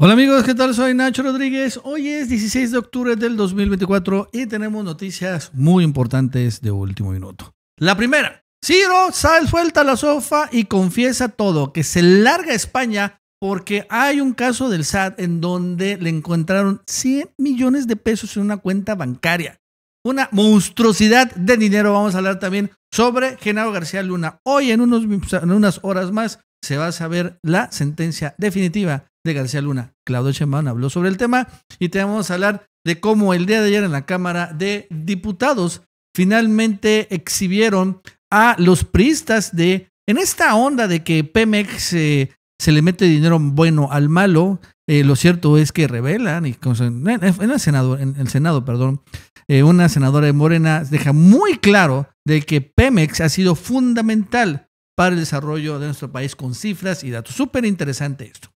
Hola amigos, ¿qué tal? Soy Nacho Rodríguez. Hoy es 16 de octubre del 2024 y tenemos noticias muy importantes de último minuto. La primera, Ciro sal, suelta la sofa y confiesa todo, que se larga a España porque hay un caso del SAT en donde le encontraron 100 millones de pesos en una cuenta bancaria. Una monstruosidad de dinero. Vamos a hablar también sobre Genaro García Luna. Hoy en, unos, en unas horas más se va a saber la sentencia definitiva de García Luna. Claudio Sheinbaum habló sobre el tema y te vamos a hablar de cómo el día de ayer en la Cámara de Diputados finalmente exhibieron a los priistas de, en esta onda de que Pemex eh, se le mete dinero bueno al malo, eh, lo cierto es que revelan, y en, el Senado, en el Senado perdón, eh, una senadora de Morena deja muy claro de que Pemex ha sido fundamental para el desarrollo de nuestro país con cifras y datos. Súper interesante esto.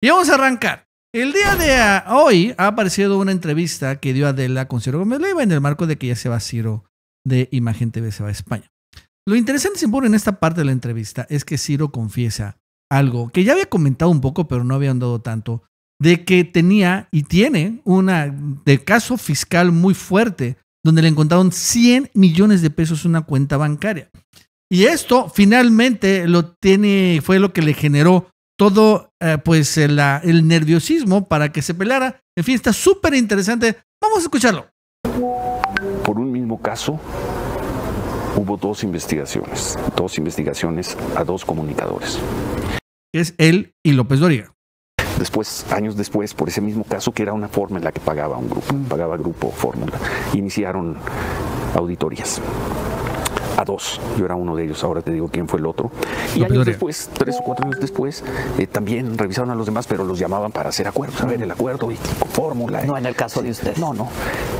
Y vamos a arrancar. El día de hoy ha aparecido una entrevista que dio Adela con Ciro Gómez Leiva en el marco de que ya se va Ciro de Imagen TV, se va a España. Lo interesante, pone en esta parte de la entrevista, es que Ciro confiesa algo que ya había comentado un poco, pero no había andado tanto, de que tenía y tiene una caso fiscal muy fuerte, donde le encontraron 100 millones de pesos en una cuenta bancaria. Y esto finalmente lo tiene, fue lo que le generó todo eh, pues el, el, nerviosismo para que se pelara. En fin, está súper interesante. Vamos a escucharlo. Por un mismo caso hubo dos investigaciones, dos investigaciones a dos comunicadores. Es él y López Dóriga. Después, años después, por ese mismo caso, que era una forma en la que pagaba un grupo, pagaba grupo Fórmula, iniciaron auditorías dos. Yo era uno de ellos, ahora te digo quién fue el otro. Y años después, tres o cuatro años después, eh, también revisaron a los demás, pero los llamaban para hacer acuerdos, a ver el acuerdo y fórmula. No en el caso de usted. No, no.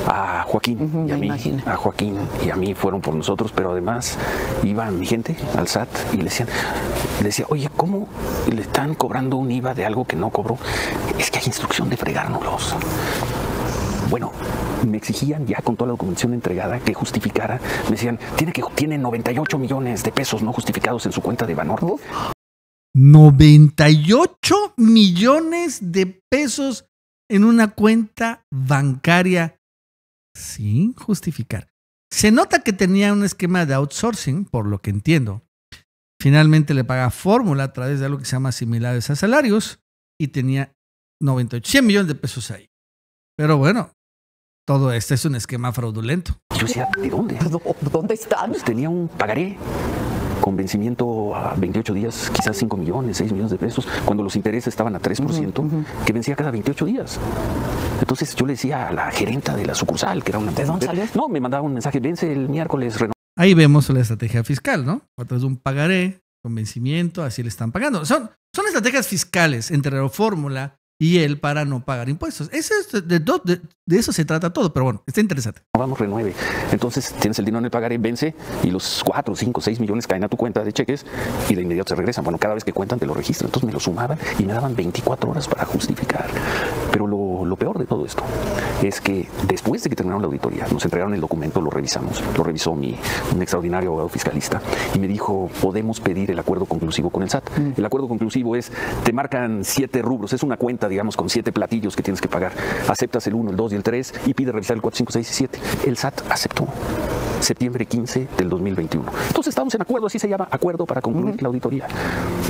A Joaquín y a mí. A Joaquín y a mí fueron por nosotros, pero además iban mi gente al SAT y le decían, le decía, oye, ¿cómo le están cobrando un IVA de algo que no cobró? Es que hay instrucción de fregárnoslos. Bueno, me exigían ya con toda la documentación entregada que justificara. Me decían, tiene que tiene 98 millones de pesos no justificados en su cuenta de Banorte. 98 millones de pesos en una cuenta bancaria sin justificar. Se nota que tenía un esquema de outsourcing, por lo que entiendo. Finalmente le paga fórmula a través de algo que se llama similares a salarios y tenía 98, 100 millones de pesos ahí. Pero bueno, todo esto es un esquema fraudulento. Yo decía, ¿de dónde? ¿Dónde están? Pues tenía un pagaré con vencimiento a 28 días, quizás 5 millones, 6 millones de pesos, cuando los intereses estaban a 3%, que vencía cada 28 días. Entonces yo le decía a la gerenta de la sucursal, que era una... ¿De dónde salió? No, me mandaba un mensaje, vence el miércoles. Ahí vemos la estrategia fiscal, ¿no? A través de un pagaré con vencimiento, así le están pagando. Son, son estrategias fiscales entre la fórmula y él para no pagar impuestos. Ese es de, de, de, eso se trata todo, pero bueno, está interesante. Vamos, renueve. Entonces tienes el dinero en el pagaré, vence y los 4, 5, 6 millones caen a tu cuenta de cheques y de inmediato se regresan. Bueno, cada vez que cuentan te lo registran. Entonces me lo sumaban y me daban 24 horas para justificar. Pero lo, lo peor de todo esto es que después de que terminaron la auditoría, nos entregaron el documento, lo revisamos, lo revisó mi, un extraordinario abogado fiscalista y me dijo, podemos pedir el acuerdo conclusivo con el SAT. Mm. El acuerdo conclusivo es, te marcan siete rubros, es una cuenta digamos, con siete platillos que tienes que pagar. Aceptas el 1, el 2 y el 3 y pide revisar el 4, 5, 6 y 7. El SAT aceptó. Septiembre 15 del 2021. Entonces estamos en acuerdo, así se llama, acuerdo para concluir uh -huh. la auditoría.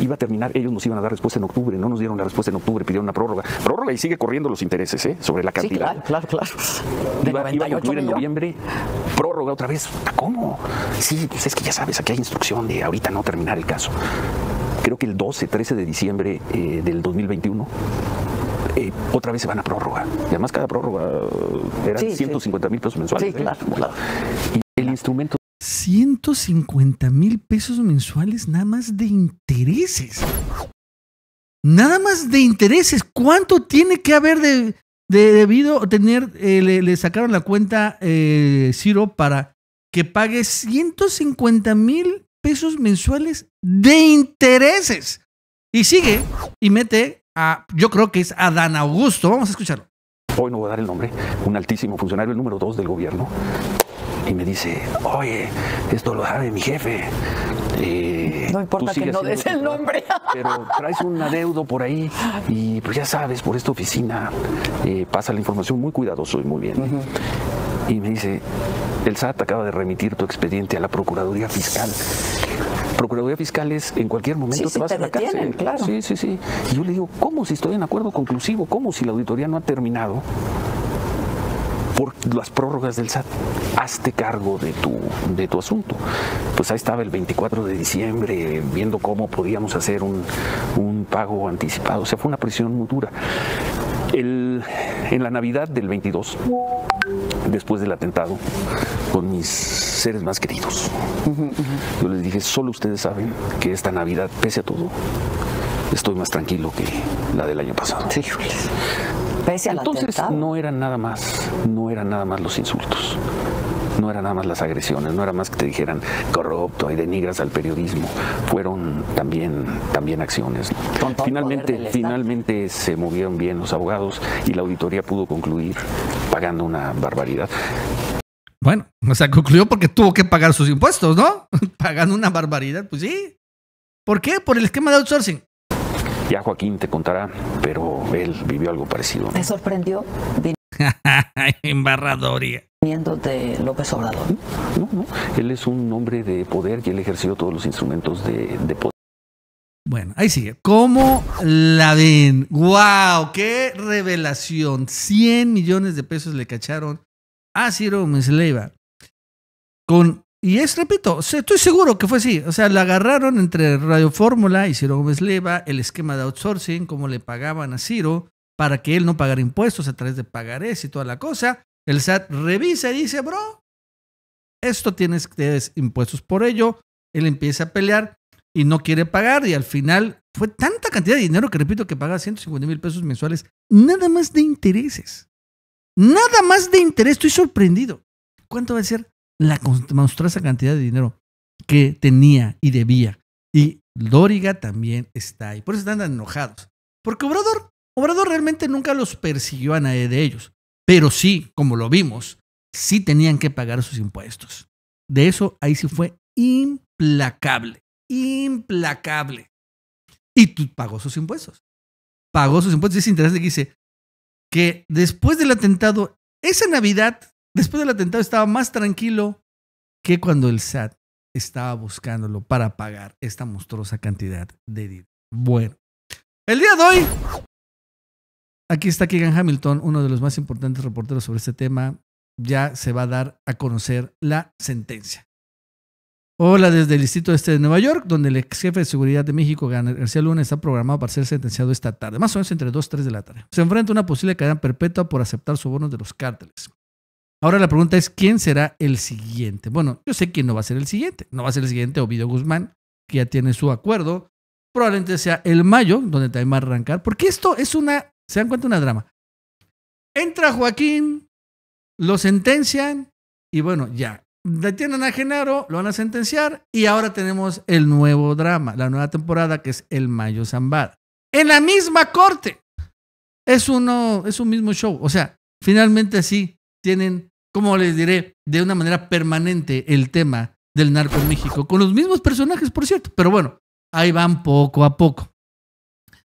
Iba a terminar, ellos nos iban a dar respuesta en octubre, no nos dieron la respuesta en octubre, pidieron una prórroga. Prórroga y sigue corriendo los intereses ¿eh? sobre la cantidad. Sí, claro, claro, claro. Iba, iba, a concluir en noviembre, prórroga otra vez. ¿Cómo? Sí, pues es que ya sabes, aquí hay instrucción de ahorita no terminar el caso. Creo que el 12, 13 de diciembre eh, del 2021 eh, otra vez se van a prórroga. Y además cada prórroga eran sí, 150 mil sí. pesos mensuales. Sí, claro, claro. Y el instrumento... 150 mil pesos mensuales nada más de intereses. Nada más de intereses. ¿Cuánto tiene que haber de, de debido tener, eh, le, le, sacaron la cuenta eh, Ciro para que pague 150 mil pesos mensuales de intereses? Y sigue y mete a, yo creo que es Adán Augusto. Vamos a escucharlo. Hoy no voy a dar el nombre, un altísimo funcionario, el número dos del gobierno, y me dice, oye, esto lo sabe mi jefe. Eh, No importa que no des el nombre. Pero traes un adeudo por ahí y pues ya sabes, por esta oficina eh, pasa la información muy cuidadoso y muy bien. Y me dice, el SAT acaba de remitir tu expediente a la Procuraduría Fiscal. Procuraduría Fiscal es en cualquier momento Sí, te vas te a la cárcel. claro. Sí, sí, sí. Y yo le digo, ¿cómo si estoy en acuerdo conclusivo? ¿Cómo si la auditoría no ha terminado? Por las prórrogas del SAT. Hazte cargo de tu, de tu asunto. Pues ahí estaba el 24 de diciembre viendo cómo podíamos hacer un, un pago anticipado. O sea, fue una presión muy dura. El- en la Navidad del 22, después del atentado, con mis seres más queridos, yo les dije, solo ustedes saben que esta Navidad, pese a todo, estoy más tranquilo que la del año pasado. Sí. Pese al Entonces atentado. no eran nada más, no eran nada más los insultos, no eran nada más las agresiones, no era más que te dijeran corrupto y denigras al periodismo, fueron también, también acciones. ¿no? Con todo el poder Finalmente, finalmente se movieron bien los abogados y la auditoría pudo concluir pagando una barbaridad. Bueno, o sea, concluyó porque tuvo que pagar sus impuestos, ¿no? Pagando una barbaridad, pues sí. ¿Por qué? Por el esquema de outsourcing. Ya Joaquín te contará, pero él vivió algo parecido. ¿Te sorprendió Embarradoria. viniendo de López Obrador? No, no, él es un hombre de poder y él ejerció todos los instrumentos de, de poder. Bueno, ahí sigue. ¿Cómo la ven? ¡Wow! ¡Qué revelación! 100 millones de pesos le cacharon a Ciro Mesleiva. Con, y es, repito, estoy seguro que fue así. O sea, la agarraron entre Radio Fórmula y Ciro Gómez Leiva, el esquema de outsourcing, cómo le pagaban a Ciro para que él no pagara impuestos a través de pagarés y toda la cosa. El SAT revisa y dice, bro, esto tienes, tienes impuestos por ello. Él empieza a pelear y no quiere pagar y al final fue tanta cantidad de dinero que repito que paga 150 mil pesos mensuales nada más de intereses. Nada más de interés, estoy sorprendido. ¿Cuánto va a ser la monstruosa cantidad de dinero que tenía y debía? Y Dóriga también está ahí. Por eso están enojados. Porque Obrador, Obrador realmente nunca los persiguió a nadie de ellos. Pero sí, como lo vimos, sí tenían que pagar sus impuestos. De eso ahí sí fue implacable. Implacable. Y tú pagó sus impuestos. Pagó sus impuestos. Y es interesante dice que después del atentado, esa Navidad, después del atentado, estaba más tranquilo que cuando el SAT estaba buscándolo para pagar esta monstruosa cantidad de dinero. Bueno, el día de hoy, aquí está Keegan Hamilton, uno de los más importantes reporteros sobre este tema. Ya se va a dar a conocer la sentencia. Hola desde el Distrito Este de Nueva York, donde el ex jefe de seguridad de México, García Luna, está programado para ser sentenciado esta tarde, más o menos entre 2 y 3 de la tarde. Se enfrenta a una posible cadena perpetua por aceptar sobornos de los cárteles. Ahora la pregunta es, ¿quién será el siguiente? Bueno, yo sé quién no va a ser el siguiente. No va a ser el siguiente Ovidio Guzmán, que ya tiene su acuerdo. Probablemente sea el mayo, donde también va a arrancar, porque esto es una, se dan cuenta, una drama. Entra Joaquín, lo sentencian y bueno, ya. Detienen a Genaro, lo van a sentenciar y ahora tenemos el nuevo drama, la nueva temporada que es el Mayo Zambada. En la misma corte. Es, uno, es un mismo show. O sea, finalmente sí tienen, como les diré, de una manera permanente el tema del narco México, con los mismos personajes, por cierto. Pero bueno, ahí van poco a poco.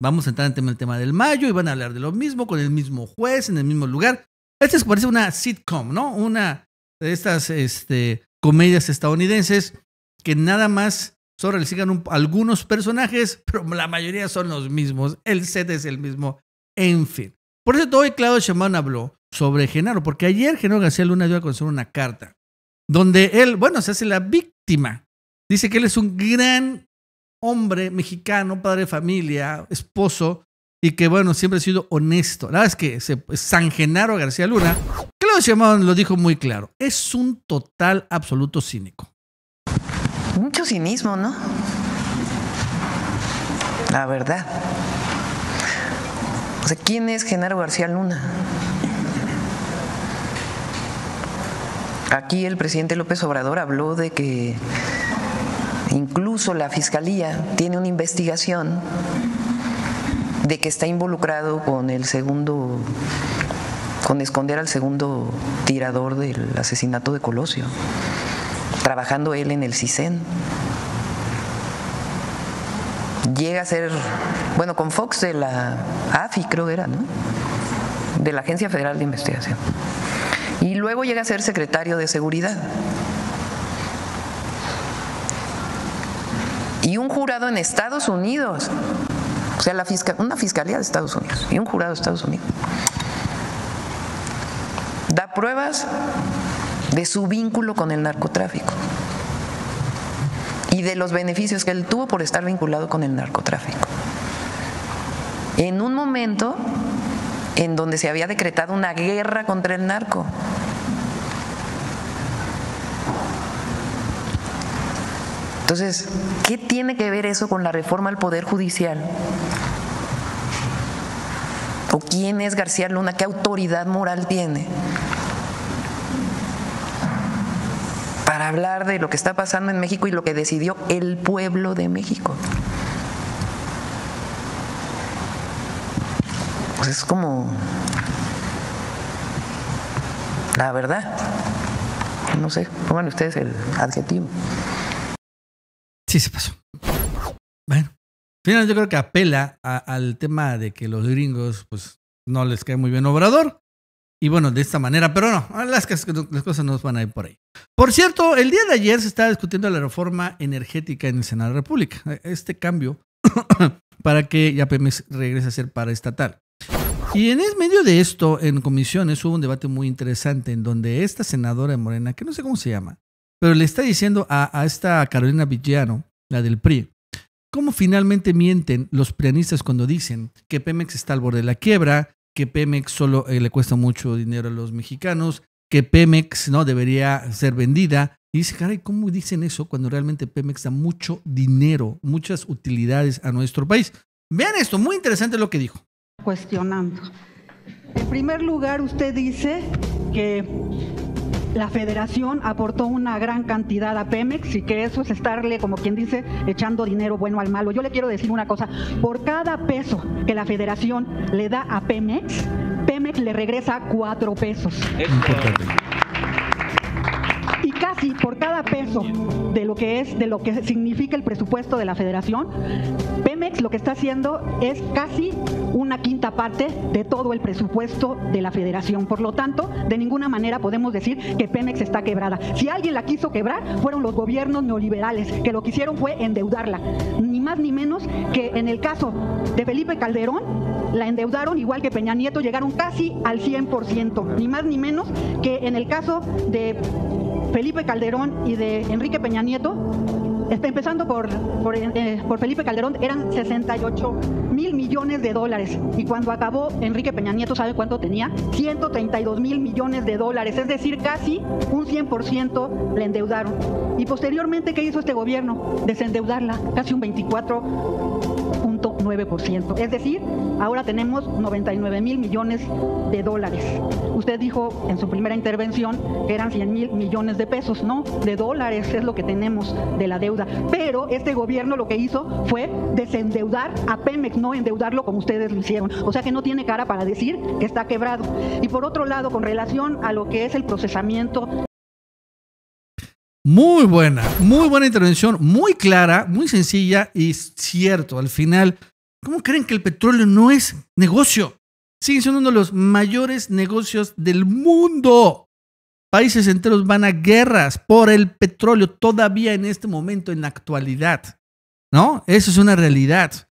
Vamos a entrar en el tema del Mayo y van a hablar de lo mismo, con el mismo juez, en el mismo lugar. Este es, parece una sitcom, ¿no? Una de estas este, comedias estadounidenses que nada más solo le sigan un- algunos personajes, pero la mayoría son los mismos. El set es el mismo. En fin. Por eso hoy Claudio Chamán habló sobre Genaro, porque ayer Genaro García Luna dio a conocer una carta donde él, bueno, se hace la víctima. Dice que él es un gran hombre mexicano, padre de familia, esposo, y que bueno, siempre ha sido honesto. La verdad es que San Genaro García Luna, Claudio Sheinbaum lo dijo muy claro, es un total absoluto cínico. Mucho cinismo, ¿no? La verdad. O sea, ¿quién es Genaro García Luna? Aquí el presidente López Obrador habló de que incluso la fiscalía tiene una investigación de que está involucrado con el segundo, con esconder al segundo tirador del asesinato de Colosio, trabajando él en el CISEN. llega a ser, bueno, con Fox de la AFI creo que era, ¿no? De la Agencia Federal de Investigación. Y luego llega a ser secretario de Seguridad. Y un jurado en Estados Unidos, o sea, la una fiscalía de Estados Unidos y un jurado de Estados Unidos, da pruebas de su vínculo con el narcotráfico y de los beneficios que él tuvo por estar vinculado con el narcotráfico. En un momento en donde se había decretado una guerra contra el narco. Entonces, ¿qué tiene que ver eso con la reforma al Poder Judicial? ¿O quién es García Luna? ¿Qué autoridad moral tiene? para hablar de lo que está pasando en México y lo que decidió el pueblo de México. Pues es como la verdad. No sé, pongan ustedes el adjetivo. Sí, se pasó. Bueno, final yo creo que apela al tema de que los gringos, pues, no les cae muy bien Obrador. Y bueno, de esta manera, pero no, las, cosas no van a ir por ahí. Por cierto, el día de ayer se estaba discutiendo la reforma energética en el Senado de la República. Este cambio para que ya Pemex regrese a ser paraestatal. Y en medio de esto, en comisiones hubo un debate muy interesante en donde esta senadora de Morena, que no sé cómo se llama, pero le está diciendo a, a esta Carolina Villano, la del PRI, cómo finalmente mienten los prianistas cuando dicen que Pemex está al borde de la quiebra, que Pemex solo eh, le cuesta mucho dinero a los mexicanos, que Pemex no debería ser vendida. Y dice, caray, ¿cómo dicen eso cuando realmente Pemex da mucho dinero, muchas utilidades a nuestro país? Vean esto, muy interesante lo que dijo. Cuestionando. En primer lugar, usted dice que la federación aportó una gran cantidad a Pemex y que eso es estarle, como quien dice, echando dinero bueno al malo. Yo le quiero decir una cosa, por cada peso que la federación le da a Pemex, Pemex le regresa cuatro pesos casi por cada peso de lo que es, de lo que significa el presupuesto de la federación, Pemex lo que está haciendo es casi una quinta parte de todo el presupuesto de la federación. Por lo tanto, de ninguna manera podemos decir que Pemex está quebrada. Si alguien la quiso quebrar, fueron los gobiernos neoliberales, que lo que hicieron fue endeudarla. Ni más ni menos que en el caso de Felipe Calderón, la endeudaron igual que Peña Nieto, llegaron casi al 100%, ni más ni menos que en el caso de Felipe Calderón y de Enrique Peña Nieto, este, empezando por, eh, por, Felipe Calderón, eran 68 mil millones de dólares. Y cuando acabó Enrique Peña Nieto, ¿sabe cuánto tenía? 132 mil millones de dólares. Es decir, casi un 100% le endeudaron. Y posteriormente, ¿qué hizo este gobierno? Desendeudarla, casi un 24.9%. Es decir, ahora tenemos 99 mil millones de dólares. Usted dijo en su primera intervención que eran 100 mil millones de pesos, no, de dólares es lo que tenemos de la deuda. Pero este gobierno lo que hizo fue desendeudar a Pemex, no endeudarlo como ustedes lo hicieron. O sea que no tiene cara para decir que está quebrado. Y por otro lado, con relación a lo que es el procesamiento muy buena, muy buena intervención, muy clara, muy sencilla y cierto. Al final, ¿cómo creen que el petróleo no es negocio? Sigue siendo uno de los mayores negocios del mundo. Países enteros van a guerras por el petróleo todavía en este momento, en la actualidad. ¿No? Eso es una realidad.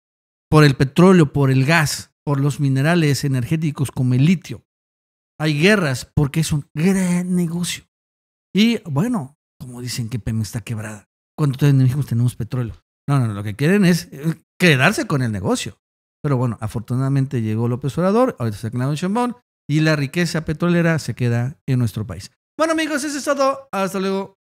Por el petróleo, por el gas, por los minerales energéticos como el litio. Hay guerras porque es un gran negocio. Y bueno, como dicen que Pemex está quebrada. Cuando México tenemos petróleo. No, no, lo que quieren es eh, quedarse con el negocio. Pero bueno, afortunadamente llegó López Obrador, ahorita se ha en Chambón y la riqueza petrolera se queda en nuestro país. Bueno amigos, eso es todo. Hasta luego.